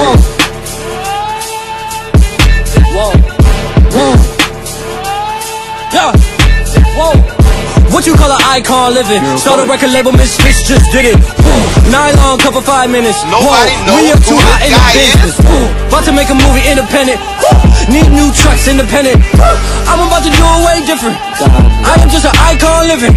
Whoa. Whoa. Whoa. Yeah. Whoa. What you call an icon living? Start a record label, Miss Fish just did it. Woo. Nylon cover five minutes. Nobody Whoa. knows We are who too this hot in the guy is. business. About to make a movie independent. Woo. Need new trucks independent. Woo. I'm about to do it way different. I am just an icon living.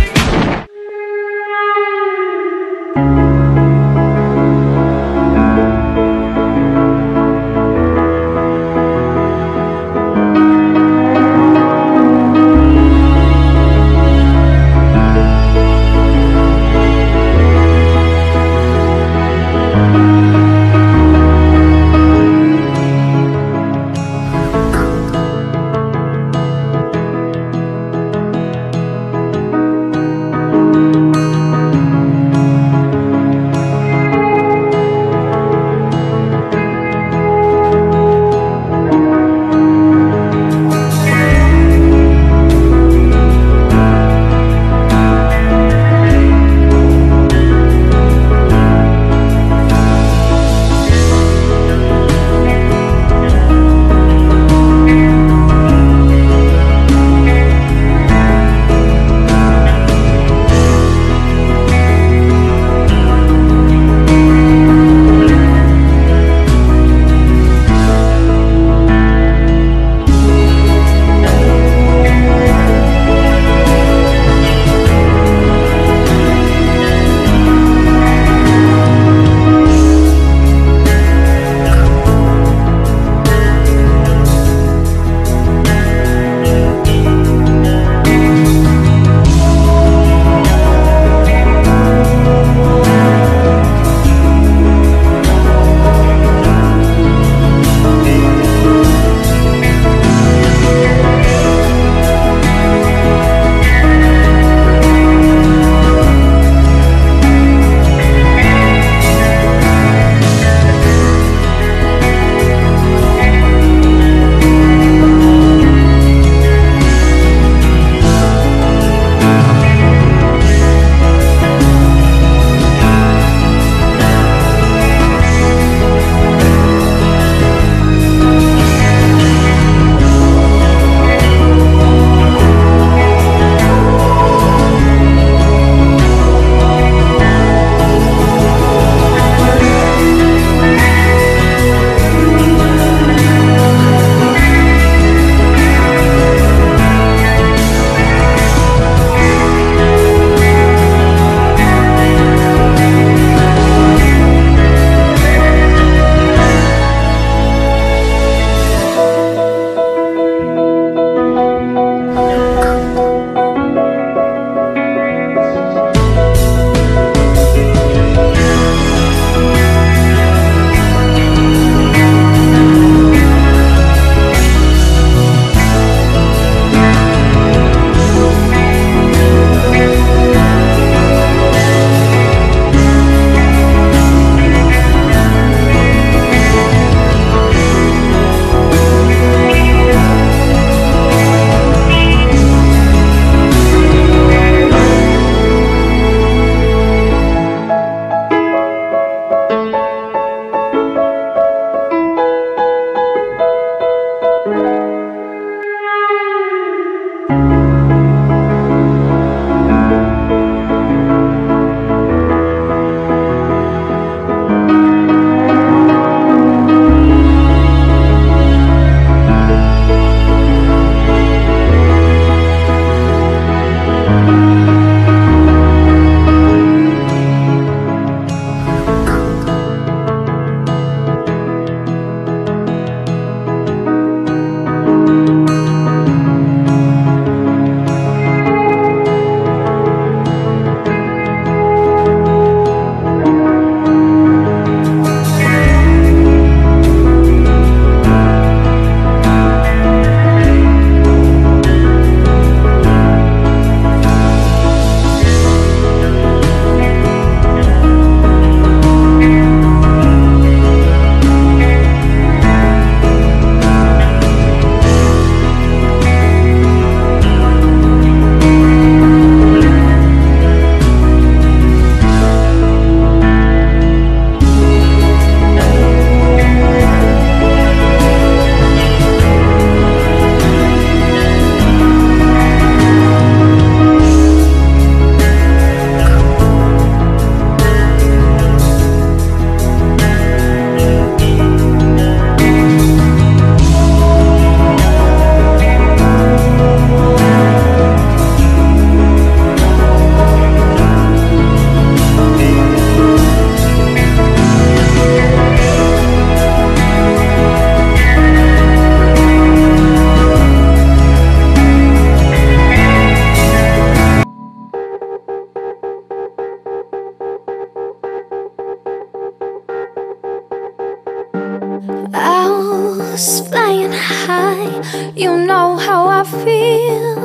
You know how I feel.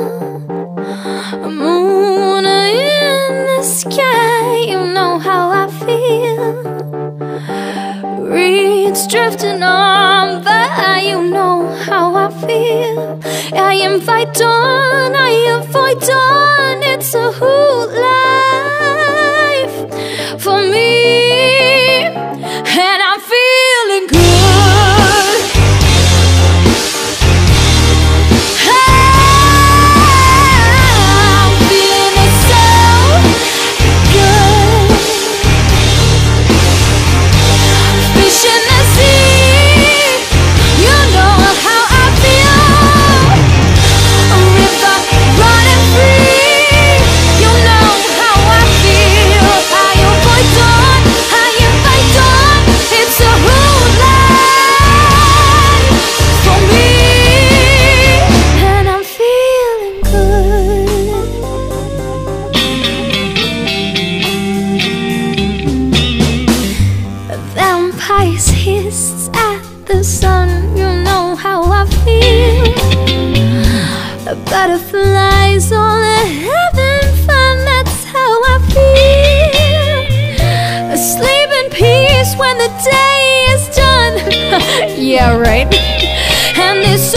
A moon in the sky, you know how I feel. Reeds drifting on by, you know how I feel. I invite dawn, I avoid dawn. Butterflies all in heaven fun, that's how I feel. Asleep in peace when the day is done. Yeah, right. And this